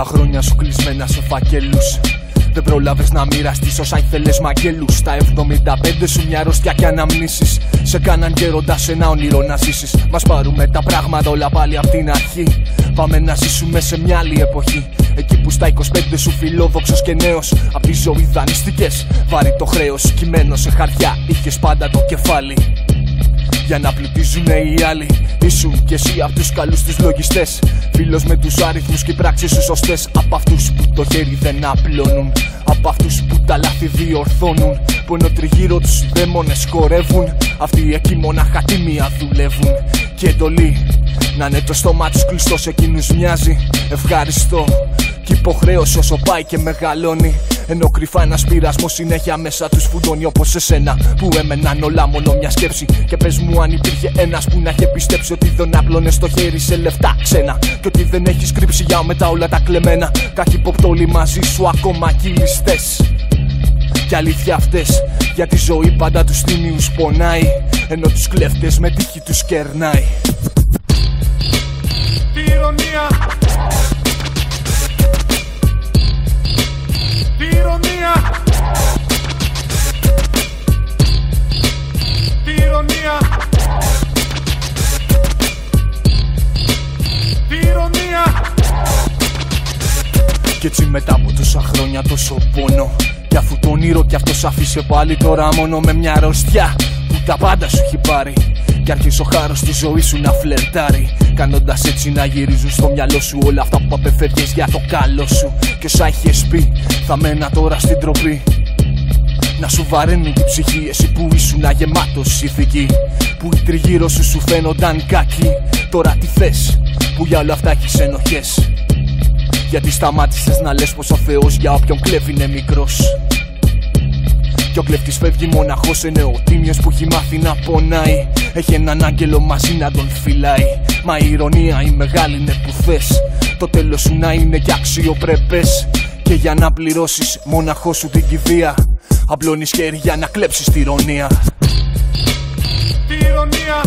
Τα χρόνια σου κλεισμένα σε φακελούς δεν πρόλαβε να μοιραστείς όσα ήθελες μαγγέλου. Στα 75 σου μια αρρώστια και αναμνήσεις. Σε κάναν γέροντα σε ένα όνειρο να ζήσεις. Μας πάρουμε τα πράγματα όλα πάλι από την αρχή. Πάμε να ζήσουμε σε μια άλλη εποχή. Εκεί που στα 25 σου φιλόδοξος και νέος. Απ' τη ζωή δανειστικές. Βάρη το χρέος. Κειμένο σε χαρτιά. Είχες πάντα το κεφάλι για να πλουτίζουν οι άλλοι. Ήσουν κι εσύ από τους καλούς τους λογιστές. Φίλος με τους αριθμούς και οι πράξεις σου σωστές. Από αυτούς που το χέρι δεν απλώνουν. Από αυτούς που τα λάθη διορθώνουν. Που ενώ τριγύρω τους δαίμονες χορεύουν. Αυτοί εκεί μονάχα μία δουλεύουν. Και εντολή να είναι το στόμα τους κλειστός σε εκείνους μοιάζει. Ευχαριστώ. Και υποχρέωση όσο πάει και μεγαλώνει. Ενώ κρυφά ένας πειρασμός συνέχεια μέσα τους φουντώνει όπως εσένα. Που έμεναν όλα μόνο μια σκέψη. Και πες μου αν υπήρχε ένας που να είχε πιστέψει ότι δεν άπλωνε στο χέρι σε λεφτά ξένα. Και ότι δεν έχεις κρύψει για μετά όλα τα κλεμμένα. Καχυποπτόλοι μαζί σου ακόμα κυλιστές. Και αλήθεια αυτές για τη ζωή πάντα τους τίμιου πονάει. Ενώ τους κλέφτες με τύχη τους κερνάει. Κι έτσι μετά από τόσα χρόνια τόσο πόνο. Κι αφού το όνειρο κι αυτός άφησε πάλι τώρα μόνο με μια αρρωστιά Που τα πάντα σου έχει πάρει. Κι αρχίζει ο χάρος στη ζωή σου να φλερτάρει Κάνοντας έτσι να γυρίζουν στο μυαλό σου όλα αυτά που απεφεύγεις για το καλό σου. Και όσα έχει πει θα μένα τώρα στην τροπή. Να σου βαραίνουν την ψυχή Εσύ που ήσουν αγεμάτος ηθική Που οι τριγύρω σου σου φαίνονταν κάκι Τώρα τι θες που για όλα αυτά έχεις ενοχές γιατί σταμάτησες να λες πως ο Θεός για όποιον κλέβει είναι μικρός. Κι ο κλέφτης φεύγει μοναχός είναι ο τίμιος που έχει μάθει να πονάει Έχει έναν άγγελο μαζί να τον φυλάει. Μα η ηρωνία η μεγάλη είναι που θες Το τέλος σου να είναι κι αξιοπρεπές. Και για να πληρώσεις μοναχός σου την κηδεία Απλώνεις χέρι για να κλέψεις τη ηρωνία. Τη ηρωνία